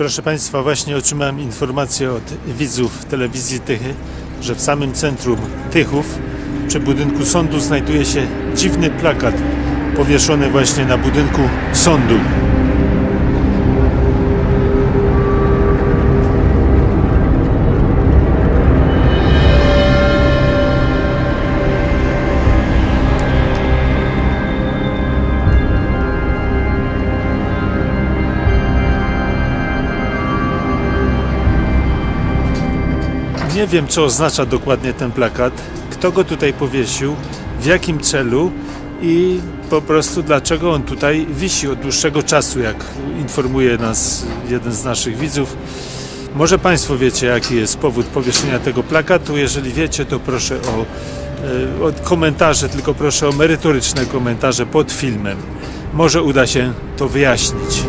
Proszę Państwa, właśnie otrzymałem informację od widzów telewizji Tychy, że w samym centrum Tychów, przy budynku sądu, znajduje się dziwny plakat powieszony właśnie na budynku sądu. Nie wiem, co oznacza dokładnie ten plakat, kto go tutaj powiesił, w jakim celu i po prostu dlaczego on tutaj wisi od dłuższego czasu, jak informuje nas jeden z naszych widzów. Może Państwo wiecie, jaki jest powód powieszenia tego plakatu. Jeżeli wiecie, to proszę o, e, o komentarze, tylko proszę o merytoryczne komentarze pod filmem. Może uda się to wyjaśnić.